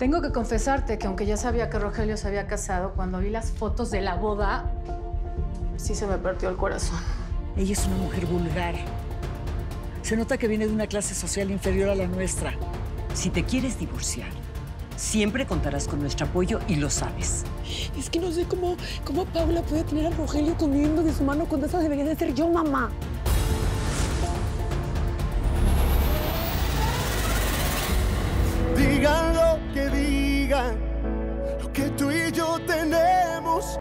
Tengo que confesarte que aunque ya sabía que Rogelio se había casado, cuando vi las fotos de la boda, sí se me partió el corazón. Ella es una mujer vulgar. Se nota que viene de una clase social inferior a la nuestra. Si te quieres divorciar, siempre contarás con nuestro apoyo y lo sabes. Es que no sé cómo, cómo Paula puede tener a Rogelio comiendo de su mano cuando esa debería de ser yo, mamá.